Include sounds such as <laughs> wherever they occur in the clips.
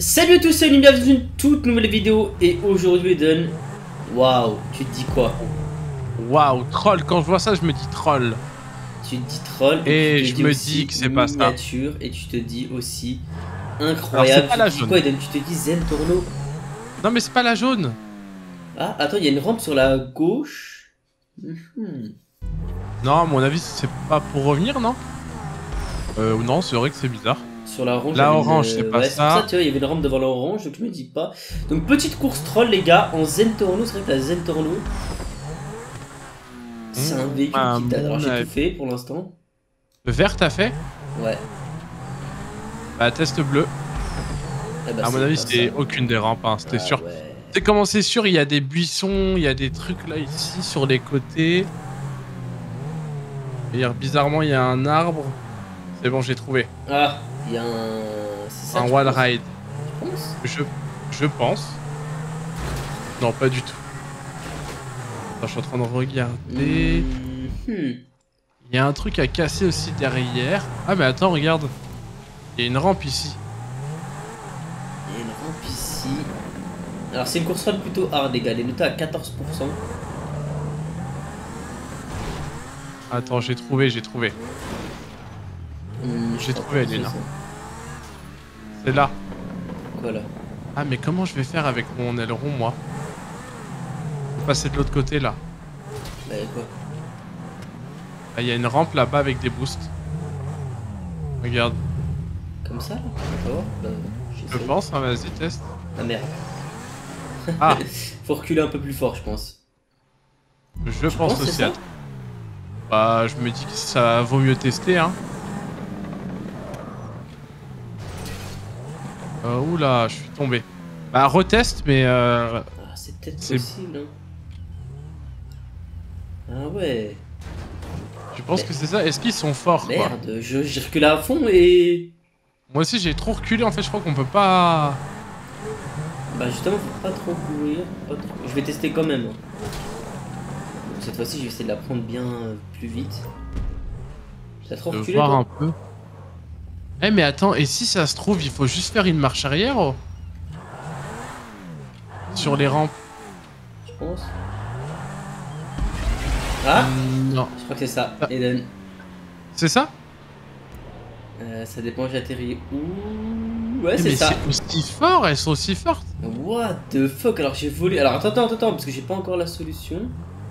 Salut à tous, c'est bienvenue dans une toute nouvelle vidéo et aujourd'hui donne... Waouh, tu te dis quoi? Waouh, troll, quand je vois ça je me dis troll. Tu te dis troll et, tu te je dis me dis que c'est pas ça. Et tu te dis aussi incroyable. pas la tu te dis jaune. quoi Eden? Tu te dis Zen Torno Non mais c'est pas la jaune. Ah, attends, il y a une rampe sur la gauche. Mhm. Non, à mon avis c'est pas pour revenir, non? Euh, non, c'est vrai que c'est bizarre. Sur la orange. La orange, une- c'est pas ouais, ça. pour ça, tu vois, il y avait une rampe devant l'orange, donc je me dis pas. Donc petite course troll, les gars, en Zen Torno. C'est vrai que la Zen Torno, c'est un véhicule à qui date. Alors mon j'ai tout fait pour l'instant. Le vert t'as fait? Ouais. Bah test bleu. Eh ben, à mon avis pas c'était aucune des rampes, hein, c'était Ah sûr. ouais. C'est comment c'est sûr, il y a des buissons, il y a des trucs là ici sur les côtés. Et bizarrement il y a un arbre. C'est bon, j'ai trouvé. Ah, il y a un. Un ride. tu penses? Je, je pense. Non, pas du tout. Attends, je suis en train de regarder. Mhm. Il y a un truc à casser aussi derrière. Ah, mais attends, regarde. Il y a une rampe ici. Il y a une rampe ici. Alors c'est une course troll plutôt hard, les gars. Elle est notée à 14%. Attends, j'ai trouvé, j'ai trouvé. J'ai trouvé, elle est c'est là. C'est là. Quoi là Ah, mais comment je vais faire avec mon aileron, moi? Faut passer de l'autre côté, là. Bah quoi? Ah, il y a une rampe là-bas avec des boosts. Regarde. Comme ça là? Bah, Je pense, hein, vas-y, teste. Ah merde. Ah, <laughs> Faut reculer un peu plus fort, je pense. je Tu pense aussi. Bah, je me dis que ça vaut mieux tester, hein. Euh, oula, je suis tombé. Bah, reteste, mais euh, Ah, c'est peut-être possible. Hein. Ah ouais. je pense Mais- que c'est ça? Est-ce qu'ils sont forts, quoi? Merde, je, j'ai reculé à fond et. Moi aussi, j'ai trop reculé. En fait, je crois qu'on peut pas. Bah justement, faut pas trop courir. trop- Je vais tester quand même. hein. Cette fois-ci, je vais essayer de la prendre bien euh, plus vite. T'as trop reculé voir un peu. Eh, mais attends, et si ça se trouve, il faut juste faire une marche arrière oh Sur les rampes Je pense. Ah Hmm, Non. Je crois que c'est ça. Ah. Eden. C'est ça Euh, ça dépend, j'atterris où Ouais, Eh, c'est Mais ça. c'est aussi fort, elles sont aussi fortes. What the fuck Alors j'ai volé. Alors attends, attends, attends, parce que j'ai pas encore la solution.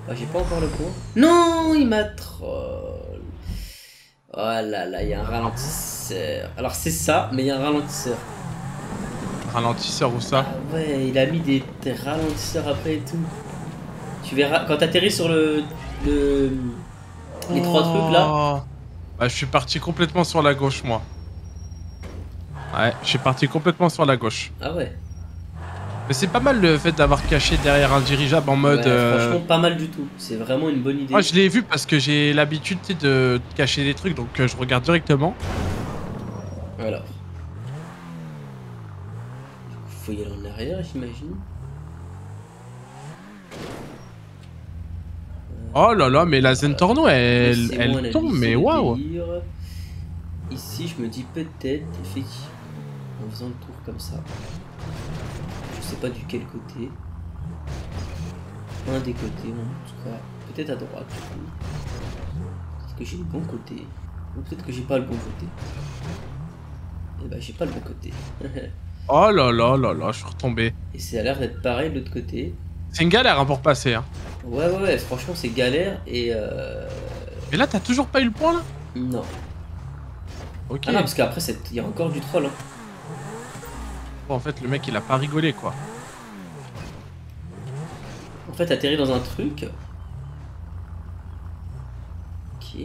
Ah, j'ai pas encore le point. Non, il m'a troll. Oh là là, il y a un ralentisseur. Alors c'est ça, mais il y a un ralentisseur. Ralentisseur ou ça Ah ouais, il a mis des, des ralentisseurs après et tout. Tu verras, quand t'atterris sur le, le. Les trois trucs là. Oh. Bah, je suis parti complètement sur la gauche, moi. Ouais, je suis parti complètement sur la gauche. Ah ouais. Mais c'est pas mal le fait d'avoir caché derrière un dirigeable en mode. Ouais, euh, Franchement, pas mal du tout. C'est vraiment une bonne idée. Moi, je l'ai vu parce que j'ai l'habitude de cacher des trucs, donc euh, je regarde directement. Alors. Faut y aller en arrière, j'imagine. Oh là là, mais la Zentorno, elle, Laissez-moi elle analyser tombe, mais waouh! Ici, je me dis peut-être, effectivement, en faisant le tour comme ça. Je sais pas du quel côté. Un des côtés, en tout cas. Peut-être à droite, du coup. Peut-être que j'ai le bon côté. Ou peut-être que j'ai pas le bon côté. Eh ben, j'ai pas le bon côté. <laughs> Oh là là là là, je suis retombé. Et ça a l'air d'être pareil de l'autre côté. C'est une galère hein, pour passer. Hein. Ouais, ouais, ouais, franchement, c'est galère et euh. Mais là, t'as toujours pas eu le point là? Non. Ok. Ah non, parce qu'après, c'est- il y a encore du troll. Hein. Bon, en fait, le mec, il a pas rigolé quoi. En fait, atterri dans un truc. Ok.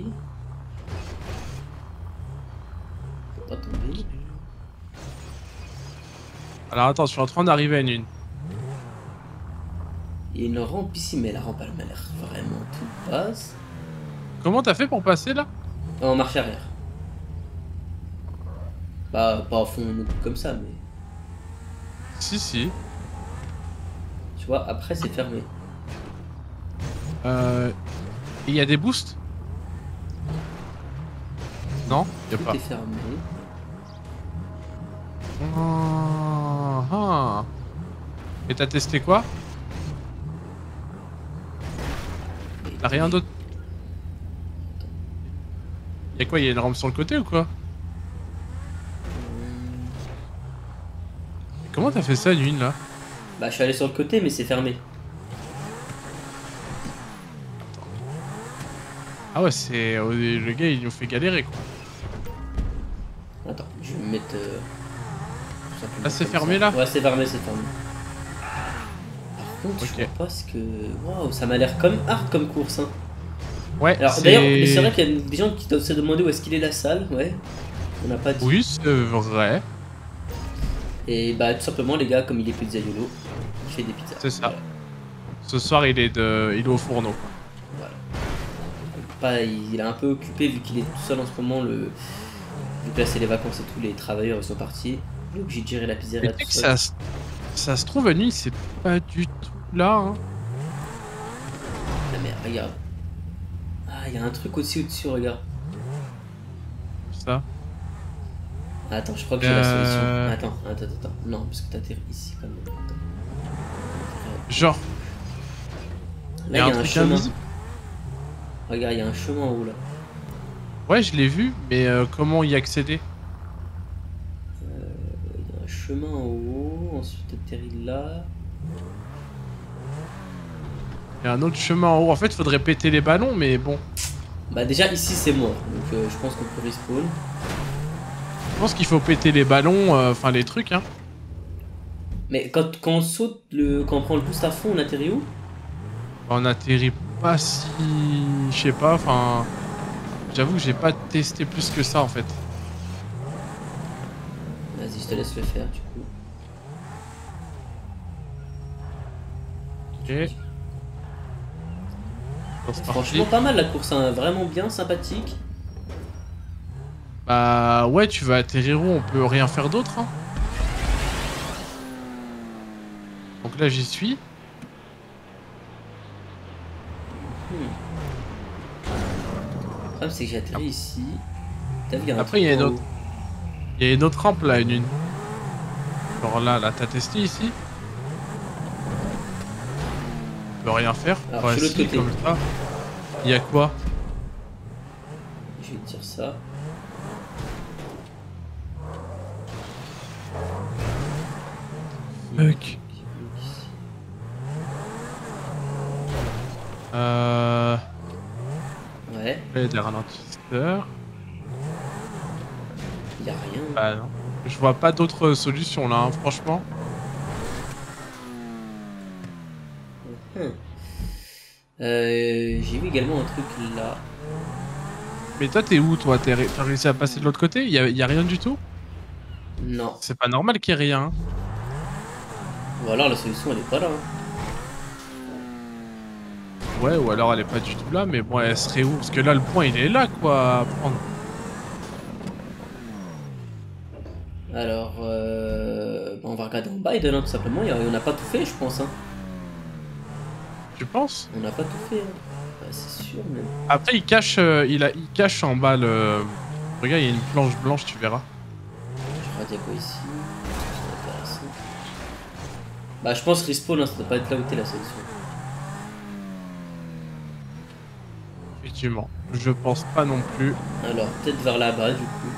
Alors attends, je suis en train d'arriver à une. Il y a une rampe ici, mais la rampe elle m'a l'air vraiment tout basse. Comment t'as fait pour passer là? En marche arrière. Bah, pas à fond comme ça, mais. Si, si. Tu vois, après c'est fermé. Euh. Il y a des boosts? Non, y a Tout pas. est fermé. Oh. Et t'as testé quoi? T'as rien d'autre? Y'a quoi Y'a une rampe sur le côté ou quoi? Comment t'as fait ça, Lune, là? Bah, je suis allé sur le côté, mais c'est fermé. Ah ouais, c'est... euh, Le gars, il nous fait galérer, quoi. Attends, je vais me mettre. euh, Ah, c'est fermé, ça. là Ouais, c'est fermé, c'est fermé. Par contre, je vois pas ce que. Waouh, ça m'a l'air comme hard comme course. Hein. Ouais, Alors c'est- d'ailleurs, c'est vrai qu'il y a des gens qui doivent se demander où est-ce qu'il est la salle, ouais. On n'a pas dit. Oui, c'est vrai. Et bah, tout simplement, les gars, comme il est pizzaiolo, il fait des pizzas. C'est ça. Voilà. Ce soir, il est, de... il est au fourneau, quoi. Voilà. Pas, il est un peu occupé vu qu'il est tout seul en ce moment. Le... Vu que là, c'est les vacances et tous les travailleurs ils sont partis. Gérer la pizzeria tout ça, se- ça se trouve, Annie, c'est pas du tout là, hein. Ah, mais regarde. Ah, il y a un truc aussi au-dessus, regarde. Ça. Attends, je crois que j'ai la Euh. solution. Attends, attends, attends. Non, parce que t'atterris ici quand même. Attends. Genre, Là, il y a un, chemin. invisible. Regarde, il y a un chemin en haut là. Ouais, je l'ai vu, mais euh, comment y accéder? Chemin en haut, ensuite atterris là. Il y a un autre chemin en haut. En fait, faudrait péter les ballons, mais bon. Bah, déjà, ici c'est mort. Donc, euh, je pense qu'on peut respawn. Je pense qu'il faut péter les ballons, euh, enfin les trucs, hein. Mais quand, quand on saute, le, quand on prend le boost à fond, on atterrit où? On atterrit pas si... Je sais pas, enfin... J'avoue que j'ai pas testé plus que ça, en fait. Je te laisse le faire du coup. Ok. Franchement, pas mal la course, hein. vraiment bien, sympathique. Bah ouais, tu vas atterrir où? On peut rien faire d'autre, hein. Donc là, j'y suis. Le problème, c'est que j'ai atterri ici. T'as vu, il y a un Après, il y a une autre-. Il y a une autre rampe là, une une. Genre là, là, t'as testé ici On peut rien faire Alors, Ouais, si, comme ça. Il y a quoi Je vais te dire ça. Fuck. Euh... Ouais, là, Il y a des ralentisseurs. Il y a rien. Bah non. Je vois pas d'autre solution là, hein, franchement. Hum. Euh, j'ai vu également un truc là. Mais toi, t'es où toi? Ré- T'as réussi à passer de l'autre côté? Il y a, y a rien du tout? Non. C'est pas normal qu'il y ait rien. hein. Ou alors la solution elle est pas là. hein. Ouais, ou alors elle est pas du tout là, mais bon, elle serait où? Parce que là, le point, il est là, quoi, à prendre. Alors, euh, bah, on va regarder en hein, tout simplement. Il y a- on n'a pas tout fait, je pense. Hein. Tu penses? On n'a pas tout fait. hein. Bah, c'est sûr, même. Après, il cache, euh, il, a, il cache en bas le... Regarde, il y a une planche blanche, tu verras. Je regarde il y a quoi ici? Intéressant. Bah, je pense respawn, hein, ça doit pas être là où t'es la solution. Effectivement. Je pense pas non plus. Alors, peut-être vers là-bas du coup.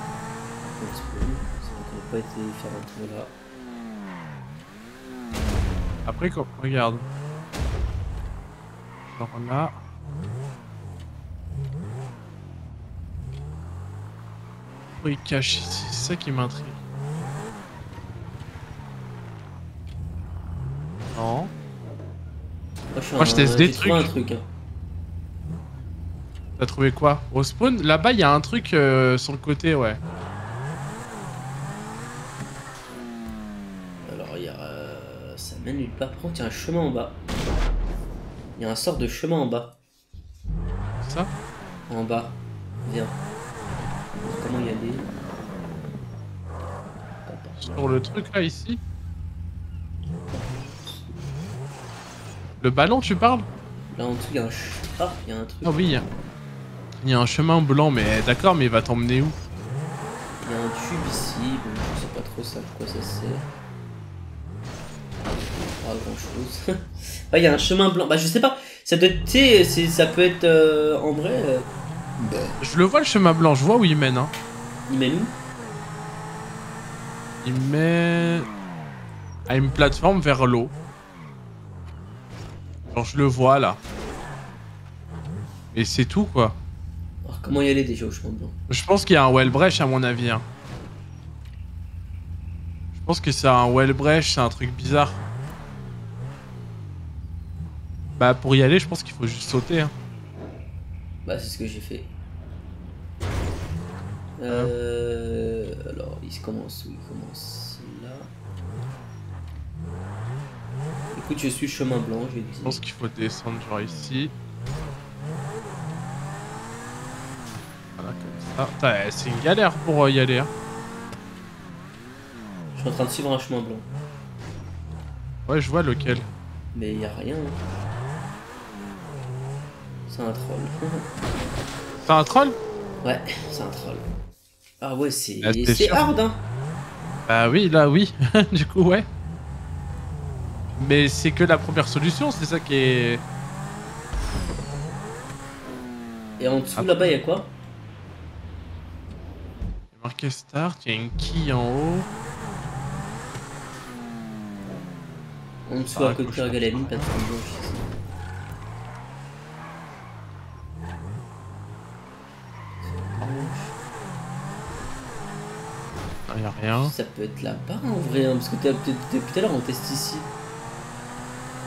Respawn. C'est vrai qu'on n'a pas été faire un tour là. Après, quand... regarde. Genre là... Pourquoi il cache ici C'est ça qui m'intrigue. Non. Moi, je, suis Moi, je un- teste des trucs. truc. Hein. T'as trouvé quoi? Au spawn? Là-bas, il y a un truc euh, sur le côté, ouais. Alors, il y a. euh, ça mène nulle part. Par contre, il y a un chemin en bas. Il y a un sort de chemin en bas. Ça En bas. Viens. Comment y aller? Sur le truc là, ici? Le ballon, tu parles? Là en dessous, il y a un. Ah, il y a un truc. Ah oui. il y a- Il y a un chemin blanc, mais d'accord, mais il va t'emmener où? Il y a un tube ici. Bon, je sais pas trop ça, à quoi ça sert. Pas grand chose. <laughs> Il y a un chemin blanc. Bah, je sais pas. Ça doit être. Ça peut être euh, en vrai. euh, bah, Je le vois le chemin blanc, je vois où il mène. Hein. il mène où? Il mène à une plateforme vers l'eau. Genre je le vois là. Et c'est tout quoi. Alors, comment y aller déjà au chemin blanc? Je pense qu'il y a un Wellbreach à mon avis. hein. Je pense que c'est un Wellbreach, c'est un truc bizarre. Bah pour y aller, je pense qu'il faut juste sauter. hein. Bah, c'est ce que j'ai fait. Euh. Alors, il se commence où? Il commence là. Écoute, je suis chemin blanc, j'ai dit. Je pense qu'il faut descendre genre ici. Voilà comme ça. Eh, C'est une galère pour euh, y aller. hein. Je suis en train de suivre un chemin blanc. Ouais, je vois lequel. Mais y a rien. C'est un troll. C'est un troll ouais, c'est un troll. Ah ouais, c'est Ah, hard, hein. Bah oui, là oui. <laughs> du coup, ouais. Mais c'est que la première solution, c'est ça qui est. Et en dessous, Ah. là-bas, y a quoi? Il y a marqué start, il y a une quille en haut. En dessous, à côté de la ligne, plateforme blanche. ici. Ah, il y a rien. Ça peut être là-bas en vrai, hein, parce que depuis tout à l'heure on teste ici.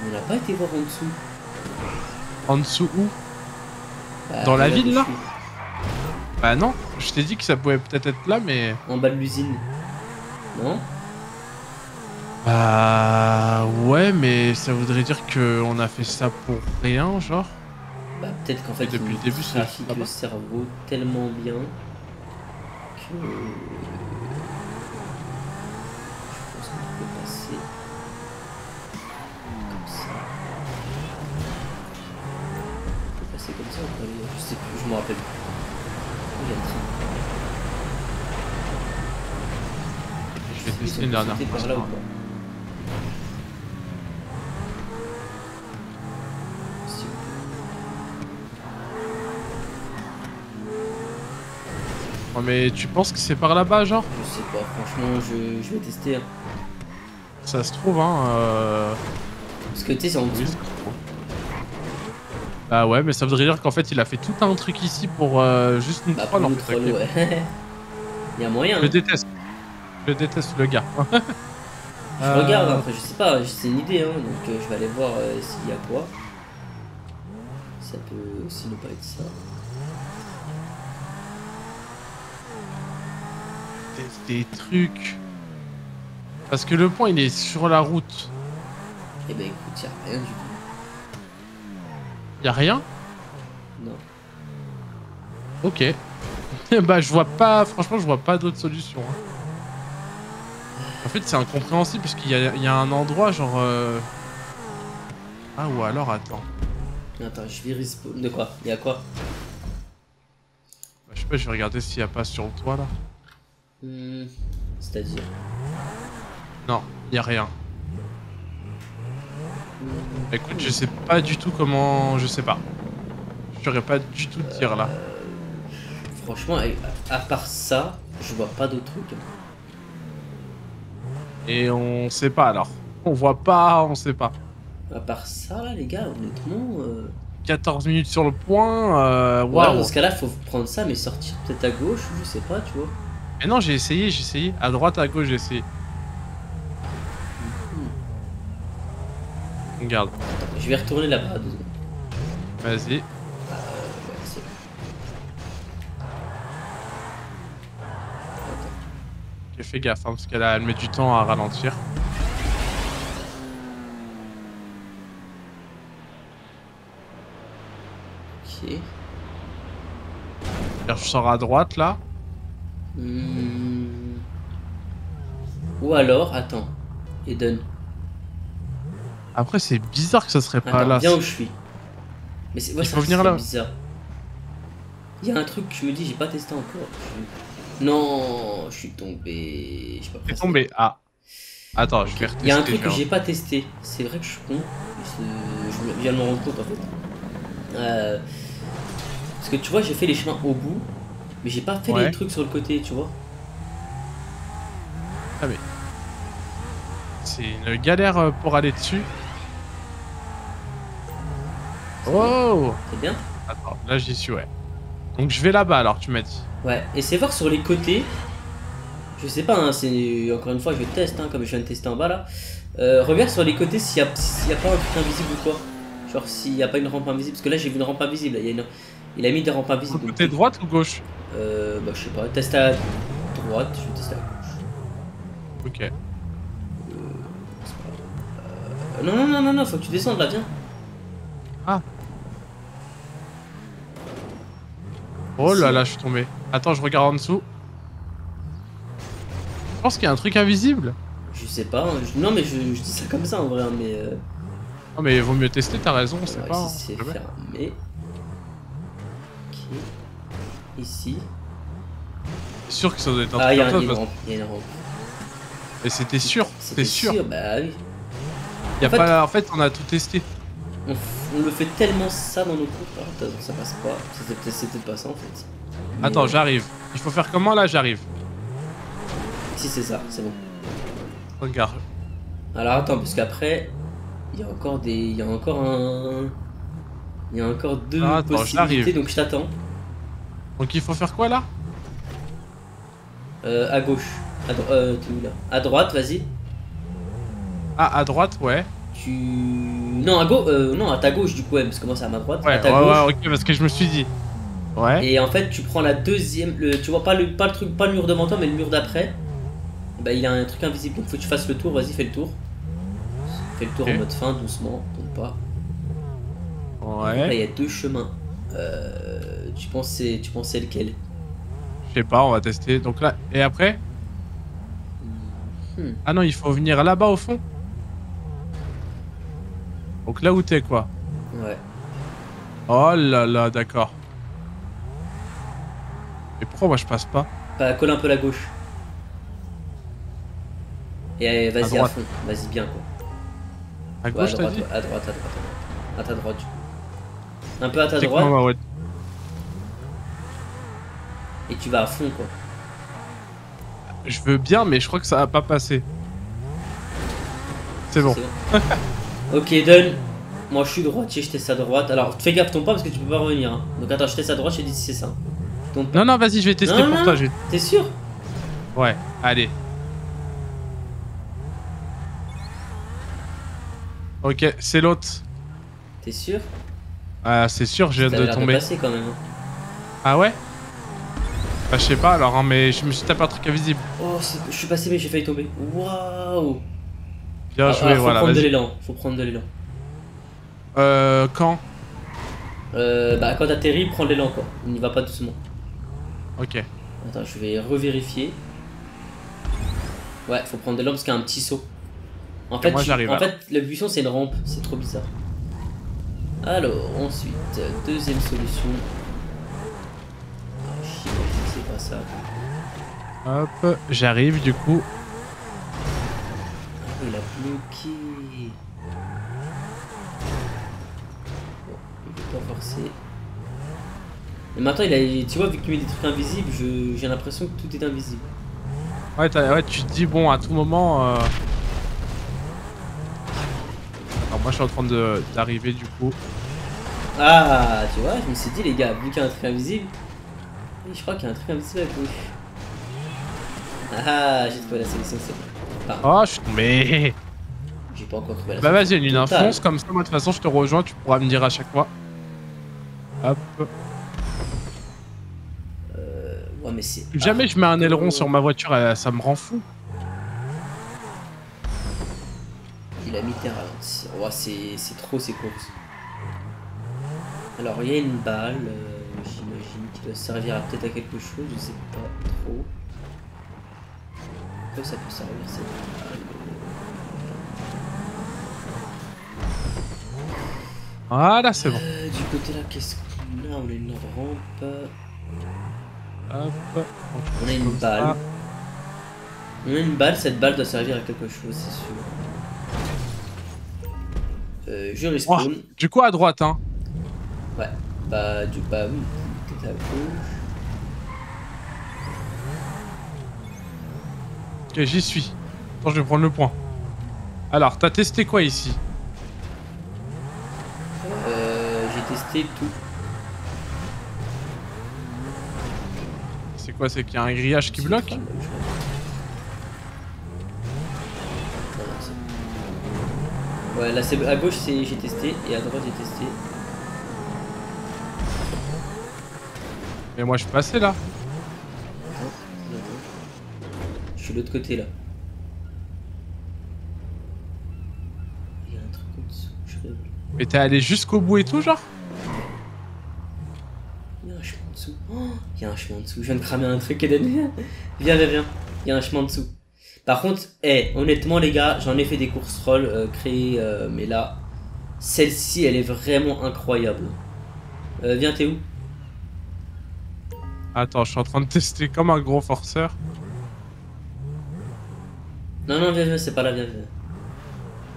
On n'a pas été voir en dessous. En dessous où? Bah, Dans la ville, là? Bah non, je t'ai dit que ça pouvait peut-être être là, mais. En bas de l'usine. Non? Bah ouais, mais ça voudrait dire qu'on a fait ça pour rien, genre. Bah peut-être qu'en fait Depuis il le début, trafique le cerveau tellement bien que... ça ou pas aller Je sais plus, je me rappelle plus. Il y a le train. Je vais tester une dernière fois. par là ou pas. Oh, mais tu penses que c'est par là-bas, genre Je sais pas, franchement, je, je vais tester. hein. Ça se trouve, hein. Euh... Parce que tu sais, c'est en dessous. Bah ouais, mais ça voudrait dire qu'en fait, il a fait tout un truc ici pour euh, juste nous Bah, en fait. troll, ouais. <laughs> Il y a moyen. Je hein. déteste. Je déteste le gars. <laughs> Je Euh, regarde, après, je sais pas, c'est une idée, hein, donc euh, je vais aller voir s'il y a quoi. Ça peut aussi ne pas être ça. Des, des trucs. Parce que le point, il est sur la route. Eh ben écoute, y a rien du tout. Y a rien? Non. Ok. <laughs> bah, je vois pas. Franchement, je vois pas d'autre solution. hein. En fait, c'est incompréhensible parce qu'il y a, il y a un endroit genre. euh, Ah, ou alors, attends. Attends, je vais respawn. De quoi? Y a quoi? Bah, je sais pas, je vais regarder s'il y a pas sur le toit là. Hmm, C'est-à-dire? Non, y a rien. Écoute, je sais pas du tout comment. Je sais pas. Je saurais pas du tout te dire là. Franchement, à à part ça, je vois pas d'autres trucs. Et on sait pas alors. On voit pas, on sait pas. À part ça, là, les gars, honnêtement. Euh... 14 minutes sur le point. Euh... dans ce cas-là, faut prendre ça, mais sortir peut-être à gauche, je sais pas, tu vois. Mais non, j'ai essayé, j'ai essayé. À droite, à gauche, j'ai essayé. Je vais retourner là-bas vas-y. Ok, fais gaffe, hein, parce qu'elle elle met du temps à ralentir. Ok. Je sors à droite là. Hmm. Ou alors, attends. Eden. Après, c'est bizarre que ça serait pas Attends, là. viens où je suis. Mais c'est ouais, ça, venir là. bizarre. Il y a un truc que je me dis, j'ai pas testé encore. Je- Non, je suis tombé. Je suis pas T'es tombé. Ah. Attends, je vais retester. Il y a un truc que j'ai pas testé. C'est vrai que je suis con. Je viens de me rendre compte en fait. Euh, Parce que tu vois, j'ai fait les chemins au bout, mais j'ai pas fait Ouais. les trucs sur le côté, tu vois. C'est une galère euh, pour aller dessus. Oh C'est bien Attends, là j'y suis, ouais. Donc je vais là-bas alors, tu m'as dit. Ouais, et c'est voir sur les côtés. Je sais pas, hein, c'est encore une fois, je teste, hein, comme je viens de tester en bas là. Euh, regarde sur les côtés s'il y, a- s'il y a pas un truc invisible ou quoi. Genre s'il y a pas une rampe invisible, parce que là j'ai vu une rampe invisible. là, Il, y a une- il a mis des rampes invisibles. donc- Côté droite ou gauche? Euh, bah je sais pas, teste à droite, je vais tester à gauche. Ok. Euh, non, non, non, non, non, faut que tu descendes là, viens. Oh là là, je suis tombé. Attends, je regarde en dessous. Je pense qu'il y a un truc invisible. Je sais pas, hein, je- non mais je, je dis ça comme ça en vrai, hein, mais. Euh, Non mais il vaut mieux tester, t'as raison, on sait ouais, pas. ici c'est fermé. Ok. Ici. C'est sûr que ça doit être un Ah, truc comme ça. parce- rampe, il y a une rampe. Mais c'était sûr, c'était sûr. Bah oui. Y a En fait- pas... En fait, on a tout testé. On, le fait tellement ça dans nos cours, alors, attends, ça passe pas. C'était peut-être pas ça en fait. Mais, Attends, j'arrive. Il faut faire comment là J'arrive. Si c'est ça, c'est bon. Regarde. Alors attends, parce qu'après, il y a encore des. Il y a encore un. Il y a encore deux Ah, attends, possibilités, donc je t'attends. Donc il faut faire quoi là? Euh, à gauche. À, dro- euh, t'es où là? À droite, vas-y. Ah, à droite, ouais. Tu. Non, à. Euh, non, à ta gauche du coup, ouais, parce que moi c'est à ma droite. Ouais, à ouais, ta gauche. ouais, ok, parce que je me suis dit. Ouais. Et en fait, tu prends la deuxième. Le, tu vois pas le, pas le truc, pas le mur devant toi, mais le mur d'après. Bah, il y a un truc invisible. Donc, faut que tu fasses le tour. Vas-y, fais le tour. Fais le tour en mode fin, doucement. Tombe pas. Là, il Ouais. y a deux chemins. Euh, tu pensais, tu pensais lequel? Je sais pas, on va tester. Donc là, et après? Hmm. Ah non, il faut venir là-bas au fond? Donc là où t'es quoi Ouais. Oh là là, d'accord. Et pourquoi moi je passe pas Bah, colle un peu la gauche. Et allez, vas-y à, fond. Vas-y bien quoi. À gauche t'as dit à droite, à droite, à droite. À ta droite. Un peu à ta droite. quoi, ouais. Et tu vas à fond quoi. Je veux bien, mais je crois que ça va pas passer. C'est bon. <laughs> Ok, Dun. Moi je suis droitier, je teste à droite. Alors fais gaffe, tombe pas parce que tu peux pas revenir. hein. Donc attends, je teste à droite, je te dis si c'est ça. Tombe pas. Non, non, vas-y, je vais tester Non, pour non. toi. je T'es sûr? Ouais, allez. Ok, c'est l'autre. T'es sûr? Ah, c'est sûr, je viens de tomber. passer quand même. hein. Ah ouais? Bah, je sais pas alors, hein, mais je me suis tapé un truc invisible. Oh, je suis passé mais j'ai failli tomber. Waouh Bien Ah, joué, ah, faut voilà. prendre de l'élan, faut prendre de l'élan. Euh, quand? Euh, bah quand t'atterris, prends de l'élan quoi. On n'y va pas doucement. Ok. Attends, je vais revérifier. Ouais, faut prendre de l'élan parce qu'il y a un petit saut. En fait, moi, tu- en fait, le buisson c'est une rampe, c'est trop bizarre. Alors, ensuite, deuxième solution. Ah, chier, c'est pas ça. Hop, j'arrive du coup. Il a bloqué. Bon, il veut pas forcer. Et maintenant, il a, tu vois, vu qu'il met des trucs invisibles, j'ai l'impression que tout est invisible. Ouais, tu te dis, bon, à tout moment. euh, Alors, moi, je suis en train d'arriver du coup. Ah, tu vois, je me suis dit, les gars, vu qu'il y a un truc invisible, je crois qu'il y a un truc invisible à gauche. Ah, j'ai trouvé la solution, c'est bon. Oh, je suis tombé. j'ai pas encore trouvé la Bah, vas-y, Luna, Total. fonce comme ça. Moi, de toute façon, je te rejoins. Tu pourras me dire à chaque fois. Hop. Euh, ouais, mais c'est. Jamais je mets un aileron sur ma voiture, euh, ça me rend fou. Il a mis des ralentis. Ouais, c'est c'est trop ces courses. Alors, il y a une balle, euh, j'imagine, qui doit servir à peut-être à quelque chose, je sais pas trop. Ça peut servir cette Voilà, c'est bon. Euh, Du côté là, qu'est-ce qu'on a? On a une rampe, Hop. on a une balle. ça. On a une balle, cette balle doit servir à quelque chose, c'est sûr. Euh, je respawn. Du coup, à droite, hein. Ouais, bah, du bah oui, peut-être à gauche. Ok, j'y suis. Attends, je vais prendre le point. Alors, t'as testé quoi ici? Euh, j'ai testé tout. C'est quoi C'est qu'il y a un grillage qui bloque? Ouais, là c'est à gauche c'est j'ai testé et à droite j'ai testé. Mais moi, je suis passé là. Non, non, non. Je suis de l'autre côté là. Il y a un truc en dessous, je rêve. Mais t'es allé jusqu'au bout et tout, genre Il y a un chemin en dessous. Oh, il y a un chemin en dessous. Je viens de cramer un truc, Eden. <laughs> viens, viens, viens. Il y a un chemin en dessous. Par contre, eh, honnêtement, les gars, j'en ai fait des courses roll euh, créées, euh, mais là, celle-ci, elle est vraiment incroyable. Euh, viens, t'es où? Attends, je suis en train de tester comme un gros forceur. Non, non, viens, viens, c'est pas là, viens, viens.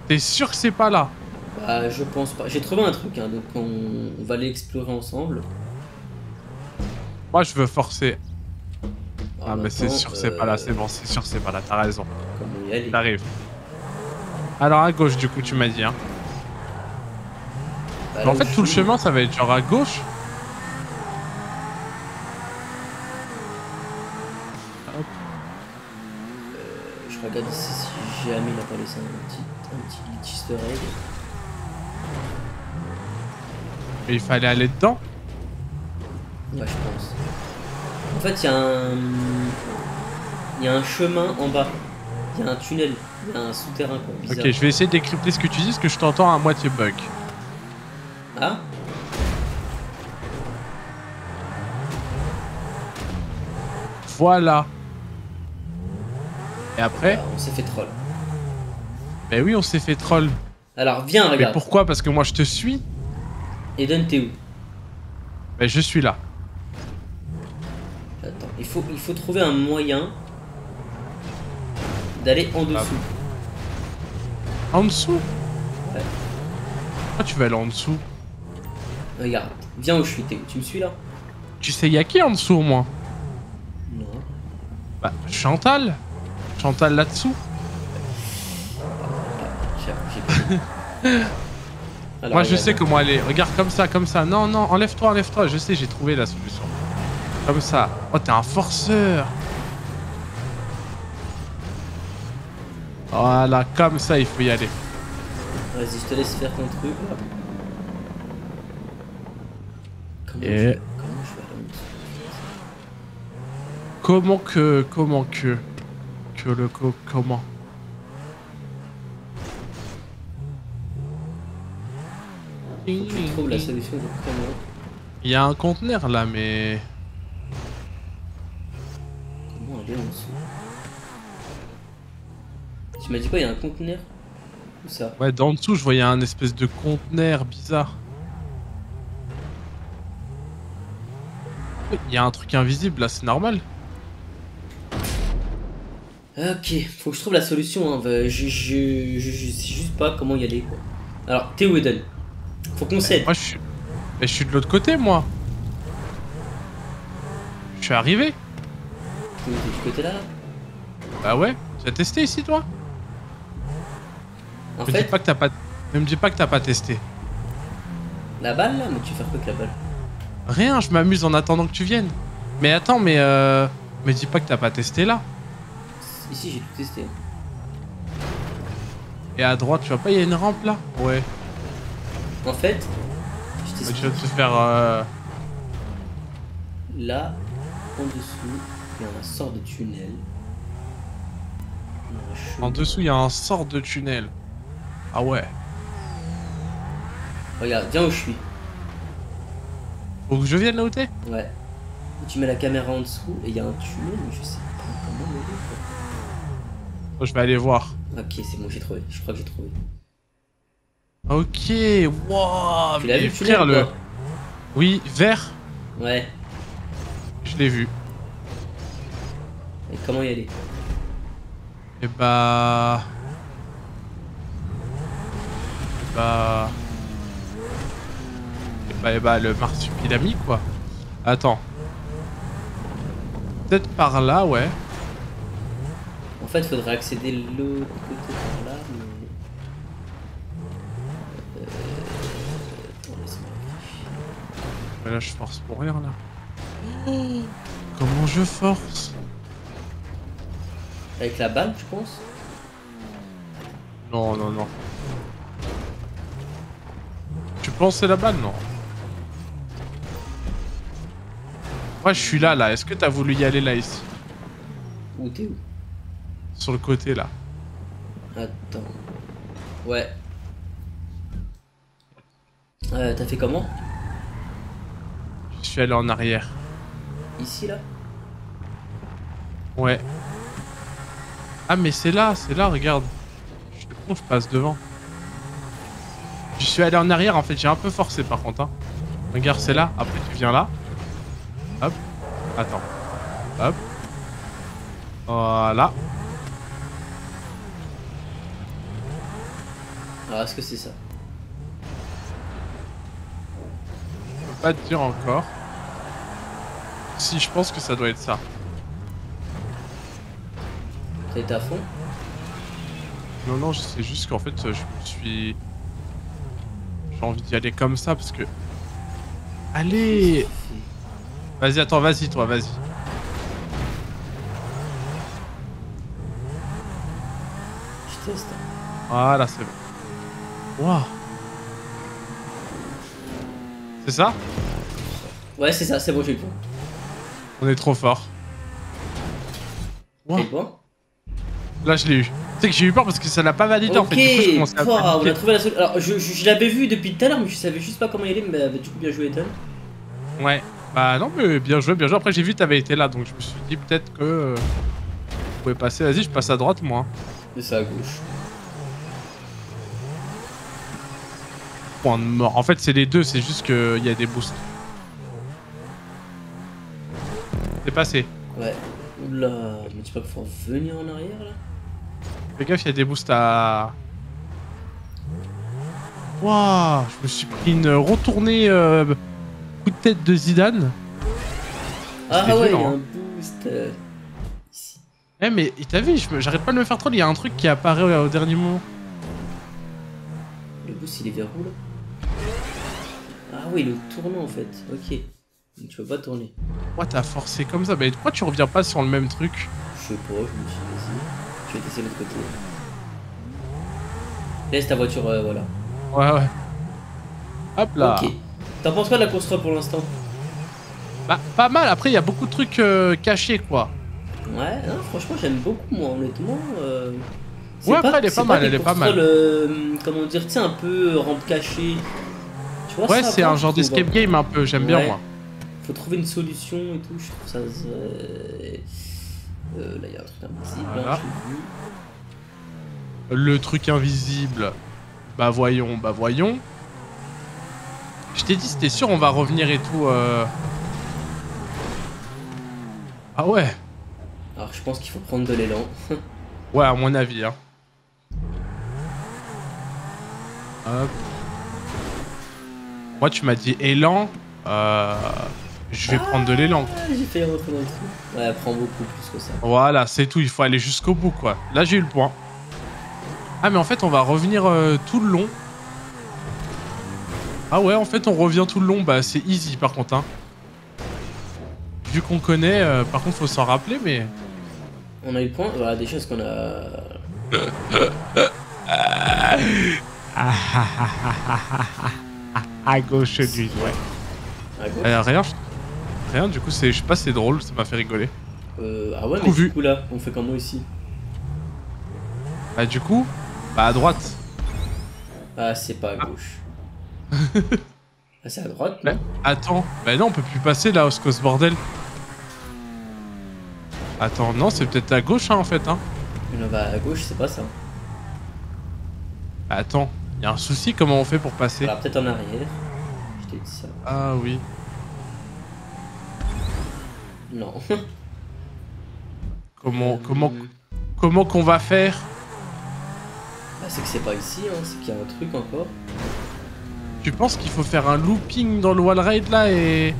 T'es sûr que c'est pas là? Bah, je pense pas. J'ai trouvé un truc, hein, donc on, on va aller explorer ensemble. Moi, je veux forcer. Ah, En mais c'est sûr que c'est euh, pas là, c'est bon, c'est sûr que c'est pas là, t'as raison. T'arrives. Alors, à gauche, du coup, tu m'as dit, hein. Bah, en fait, tout le chemin, ça va être genre à gauche. Regarde ici si jamais il a pas laissé un petit, un petit, easter egg. Mais il fallait aller dedans. Ouais, je pense. En fait, il y a un. Il y a un chemin en bas. Il y a un tunnel. Il y a un souterrain, quoi. Bizarre. Ok, je vais essayer de décrypter ce que tu dis, parce que je t'entends à moitié bug. Ah Voilà. Et après Voilà, On s'est fait troll. Ben oui, on s'est fait troll. Alors, viens, Mais regarde. pourquoi? Parce que moi, je te suis. Eden, t'es où? Ben je suis là. Attends, il faut, il faut trouver un moyen d'aller en dessous. En dessous? Ouais. Pourquoi tu vas aller en dessous Regarde, viens où je suis, t'es où? Tu me suis là? Tu sais, y a qui en dessous, au moins Non. Bah, Chantal Chantal là-dessous Alors, <laughs> Moi, je sais comment aller. Regarde comme ça, comme ça. Non, non, enlève-toi, enlève-toi. Je sais, j'ai trouvé la solution. Comme ça. Oh, t'es un forceur. Voilà, comme ça, il faut y aller. Vas-y, je te laisse faire ton truc là. Comment, Et- je, vais Comment que... Comment que... Le... co- comment? Je trouve la solution de comment. Il y a un conteneur là, mais... Comment aller en dessous Tu m'as dit quoi Il y a un conteneur? Où ça? Ouais, d'en dessous, je voyais un espèce de conteneur bizarre. Il y a un truc invisible là, c'est normal. Ok, faut que je trouve la solution. Hein. bah, Je, je, je, je sais juste pas comment y aller quoi. Alors, t'es où Eden Faut qu'on s'aide. Moi, je suis... Mais je suis de l'autre côté, moi. Je suis arrivé. Où T'es du côté là, là? Bah ouais. Tu as testé ici, toi? En Me dis pas que t'as pas... Ne me dis pas que t'as pas testé. la balle là, mais tu fais quoi avec la balle? Rien, je m'amuse en attendant que tu viennes. Mais attends, mais euh... Me dis pas que t'as pas testé là. Ici, j'ai tout testé. Et à droite, tu vois pas, il y a une rampe là? Ouais. En fait, je Tu t'explique. vas te faire... euh, Là, en dessous, il y a un sort de tunnel. En dessous, il y a un sort de tunnel. Ah ouais. Regarde, viens où je suis. Faut que je vienne là où t'es? Ouais. Tu mets la caméra en dessous et il y a un tunnel, mais je sais pas comment y aller. Oh, Je vais aller voir. Ok, c'est bon, j'ai trouvé. Je crois que j'ai trouvé. Ok, wow, tu l'as vu tunnel frère, le... Oui, vert, Ouais. je l'ai vu. Et comment y aller? Et bah... Et bah... Et bah, et bah le marsupilami quoi. Attends. Peut-être par là, ouais. En fait, faudrait accéder de l'autre côté par là, mais. Euh... Attends, laisse-moi réfléchir. Mais là, je force pour rien, là. Comment je force? Avec la balle, je pense Non, non, non. Tu penses c'est la balle, non Moi, je suis là, là. Est-ce que t'as voulu y aller, là, ici Où t'es où? Sur le côté, là. Attends. Ouais. Euh, t'as fait comment? Je suis allé en arrière. Ici, là? Ouais. Ah, mais c'est là, c'est là, regarde. Je suis con, je passe devant. Je suis allé en arrière, en fait, j'ai un peu forcé, par contre. Hein. Regarde, c'est là. Après, tu viens là. Hop. Attends. Hop. Voilà. Alors, est-ce que c'est ça Je peux pas te dire encore. Si, je pense que ça doit être ça. Été à fond Non, non, je sais juste qu'en fait, je me suis... J'ai envie d'y aller comme ça, parce que... Allez Vas-y, attends, vas-y, toi, vas-y. Je teste. Voilà, c'est bon. Waouh C'est ça? Ouais, c'est ça, c'est bon, j'ai le point. On est trop fort. Wow. Là, je l'ai eu. Tu sais que j'ai eu peur parce que ça l'a pas validé en fait. Du coup, je commençais à on a trouvé la solution. Alors, je, je, je l'avais vu depuis tout à l'heure, mais je savais juste pas comment y aller, mais bah, du coup, bien joué, Ethan. Ouais. Bah non, mais bien joué, bien joué. Après, j'ai vu t'avais été là, donc je me suis dit peut-être que. euh, Vous pouvez passer. Vas-y, je passe à droite, moi. Et c'est à gauche. Point de mort. En fait, c'est les deux, c'est juste qu'il y a des boosts. C'est passé. Ouais. Oula, mais tu sais pas qu'il faut revenir en arrière là? Fais gaffe, il y a des boosts à. Waouh Je me suis pris une retournée euh, coup de tête de Zidane. Ah ouais, il y a violent, un hein. boost. euh, ici. Eh, mais t'as vu, j'arrête pas de me faire troll, il y a un truc qui apparaît au dernier moment. Le boost il est vers où là oui, le tournant en fait. Ok. Donc tu peux pas tourner. Pourquoi t'as forcé comme ça? Mais pourquoi tu reviens pas sur le même truc? Je sais pas, je me suis dit. Je vais tester l'autre côté. Laisse ta voiture, euh, voilà. Ouais, ouais. Hop là. Ok. T'en penses quoi de la course 3 pour l'instant? Bah, pas mal, après il y a beaucoup de trucs euh, cachés quoi. Ouais, non, franchement j'aime beaucoup moi honnêtement. euh, Ouais, après, elle est pas mal, elle est pas mal. comment dire, tu sais, un peu rampe cachée. Tu vois, Ouais, c'est un genre d'escape hein. game un peu, j'aime bien moi. Faut trouver une solution et tout, je trouve ça. euh, euh, là il y a un truc invisible, Voilà. hein, vu. Le truc invisible. Bah voyons, bah voyons. Je t'ai dit, c'était sûr, on va revenir et tout. euh. Ah ouais Alors je pense qu'il faut prendre de l'élan. <laughs> Ouais, à mon avis. Hein. Hop. Moi, tu m'as dit élan. Euh... Je vais prendre de l'élan. Ah, j'ai failli rentrer dans le trou. Ouais, elle prend beaucoup plus que ça. Voilà, c'est tout. Il faut aller jusqu'au bout, quoi. Là, j'ai eu le point. Ah, mais en fait, on va revenir euh, tout le long. Ah ouais, en fait, on revient tout le long. Bah, c'est easy, par contre. Hein. Vu qu'on connaît, euh, par contre, faut s'en rappeler, mais... On a eu le point, voilà des choses qu'on a. <laughs> <laughs> À gauche du... Ouais. Euh, rien. Rien, du coup, c'est, je sais pas, c'est drôle, ça m'a fait rigoler. Euh, ah ouais, Coup mais vu. du coup là, on fait comment ici Bah, du coup, bah, à droite. Ah, c'est pas à gauche. <laughs> ah, c'est à droite, Bah, attends, bah non, on peut plus passer là, au ce bordel. Attends, non, c'est peut-être à gauche, hein, en fait, hein. Non, bah à gauche, c'est pas ça. Bah, attends, y a un souci, comment on fait pour passer Alors peut-être en arrière. Je t'ai dit ça. Ah oui. Non. Comment, comment, comment qu'on va faire? Bah, c'est que c'est pas ici, hein, c'est qu'il y a un truc encore. Tu penses qu'il faut faire un looping dans le wall ride là et...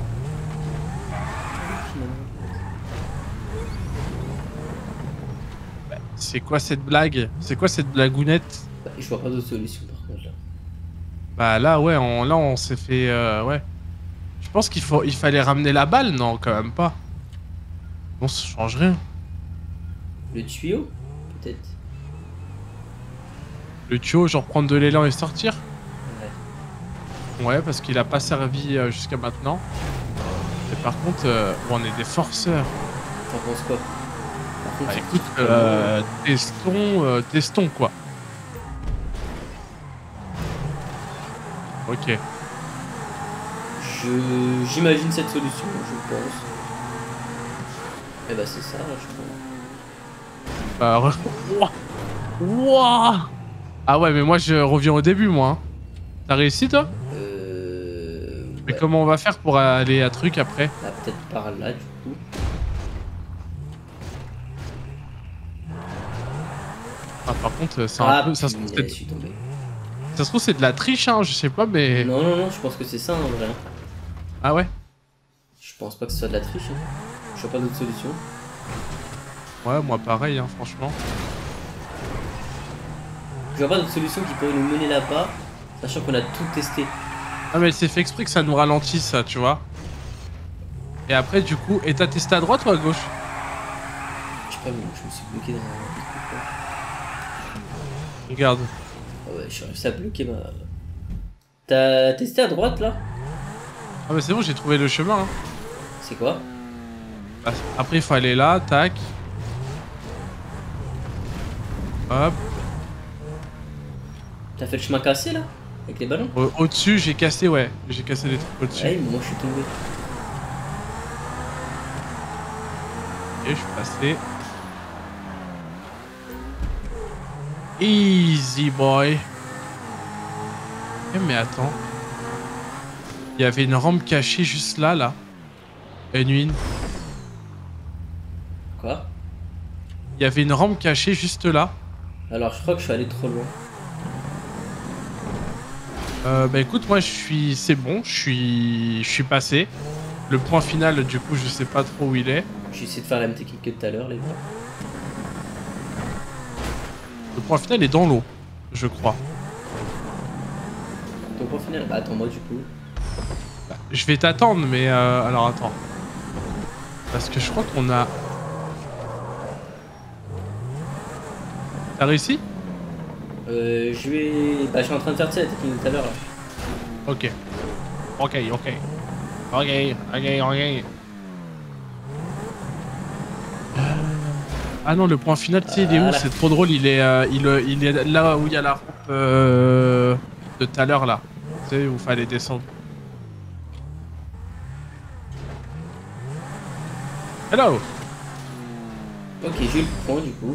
C'est quoi cette blague? C'est quoi cette blagounette? Bah, je vois pas d'autre solution. Bah là ouais, on, là on s'est fait... euh, ouais. Je pense qu'il faut, il fallait ramener la balle, non quand même pas. Bon, ça change rien. Le tuyau Peut-être. Le tuyau, genre prendre de l'élan et sortir Ouais. Ouais, parce qu'il a pas servi euh, jusqu'à maintenant. Et par contre, euh, on est des forceurs. T'en penses quoi? Par contre, Bah écoute, euh, testons, euh, testons quoi. Ok. Je j'imagine cette solution, je pense. Et bah c'est ça là, je crois. Bah, re- Ouah. Ouah. Ah ouais, mais moi je reviens au début, moi. hein. T'as réussi toi? Euh. Mais comment on va faire pour aller à truc après? Bah, peut-être par là du coup. Ah, par contre, c'est un Ah, peu. Ça se trouve, ça se trouve, c'est de la triche, hein, je sais pas, mais. Non, non, non, je pense que c'est ça en vrai. Ah ouais Je pense pas que ce soit de la triche. hein. Je vois pas d'autre solution. Ouais, moi pareil, hein, franchement. Je vois pas d'autre solution qui pourrait nous mener là-bas, sachant qu'on a tout testé. Ah, mais c'est fait exprès que ça nous ralentisse, ça, tu vois. Et après, du coup, et t'as testé à droite ou à gauche? Je sais pas, mais je me suis bloqué dans un. Regarde. Ah réussi à bloquer ma. T'as testé à droite là? Ah, mais c'est bon, j'ai trouvé le chemin. hein. C'est quoi? Bah, Après, il faut aller là, tac. Hop. T'as fait le chemin cassé là? Avec les ballons? Au- Au-dessus, j'ai cassé, ouais. J'ai cassé les trucs au-dessus. Ouais, moi je suis tombé. Et je suis passé. Easy boy. Mais attends. Il y avait une rampe cachée juste là, là. Une Quoi? Il y avait une rampe cachée juste là. Alors je crois que je suis allé trop loin. Euh, bah écoute, moi je suis... C'est bon, je suis... Je suis passé. Le point final, du coup, je sais pas trop où il est. J'ai essayé de faire la même technique que tout à l'heure, les gars. Le point final est dans l'eau, je crois. Bah attends, moi du coup. Je vais t'attendre, mais euh, alors attends. Parce que je crois qu'on a. T'as réussi? Euh, je vais. Bah je suis en train de faire de tout à l'heure là. Ok. Ok, ok. Ok, ok, ok. Euh, Ah non, le point final, tu sais, il est où? Voilà. C'est trop drôle, il est, euh, il, euh, il est là où il y a la rampe euh, de tout à l'heure, là. Sais, où fallait descendre. Hello Ok, j'ai le point du coup.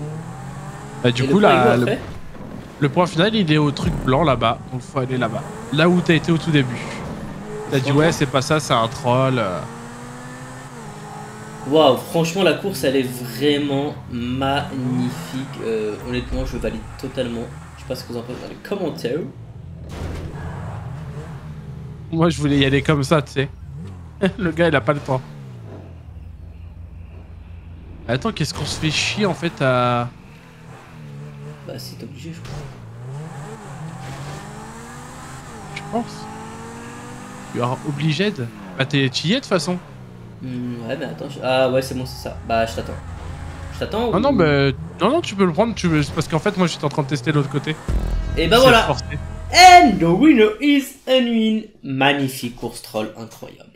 Bah, du Et coup, là, le, point final, il est au truc blanc là-bas. Donc, faut aller là-bas. Là où t'as été au tout début. T'as dit, ouais, c'est pas ça, c'est un troll. Waouh, franchement, la course elle est vraiment magnifique. Euh, honnêtement, je valide totalement. Je sais pas ce que vous en pensez dans les commentaires. Moi, je voulais y aller comme ça, tu sais. <laughs> le gars, il a pas le temps. Attends, qu'est-ce qu'on se fait chier en fait à. Bah, c'est obligé, je crois. Tu penses Tu es obligé de. Bah, t'es- t'y es de toute façon. Hmm, ouais, mais attends. je- Ah, ouais, c'est bon, c'est ça. Bah, je t'attends. Je t'attends Ah ou- non, bah. Non, non, tu peux le prendre, tu veux... parce qu'en fait, moi, j'étais en train de tester de l'autre côté. Et bah voilà. forcé. And the winner is Unwin. Magnifique course troll, incroyable.